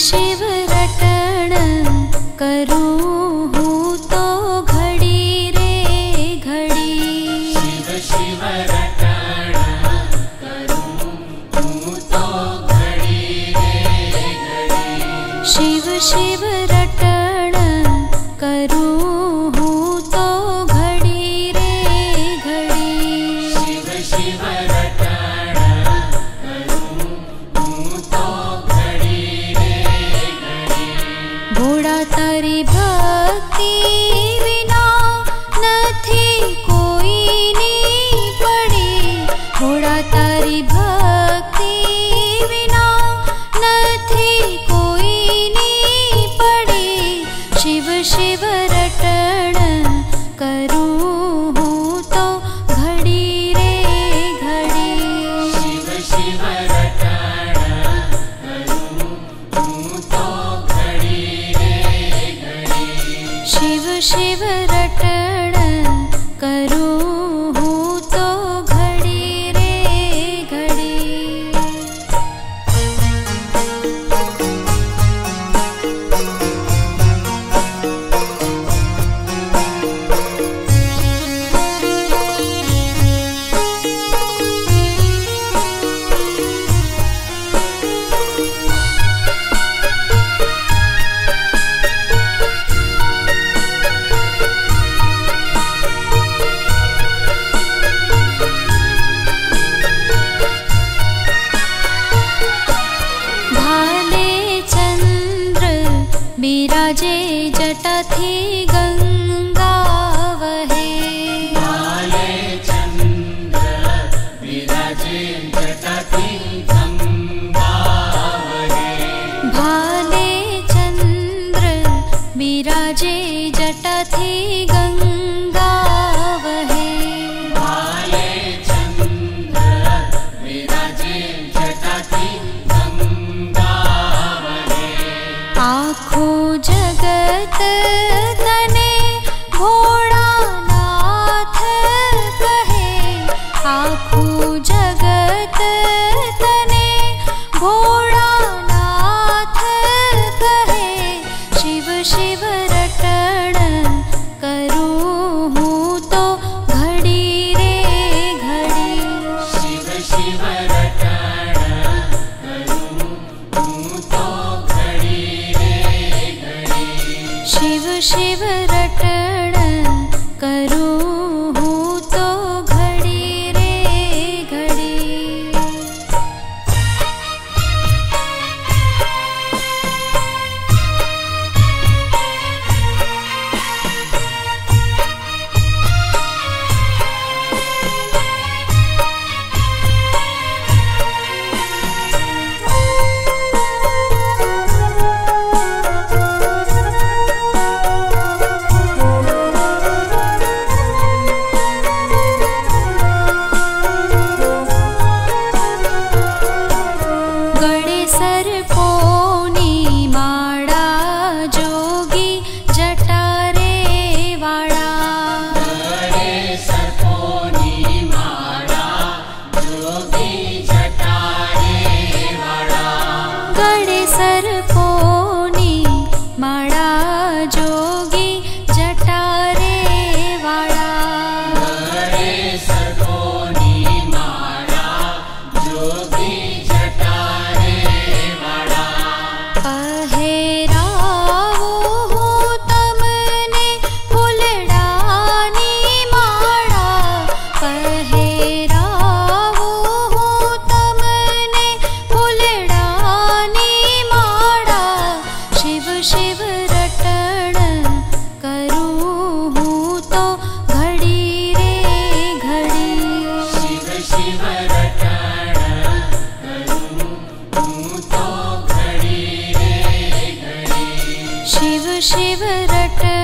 शिवरटण करो। रट विराजे जटथे गङ्गा वहे। चन्द्र विराजे ीराजे जटि गङ्गीरा जगत्। शिवर शिवरट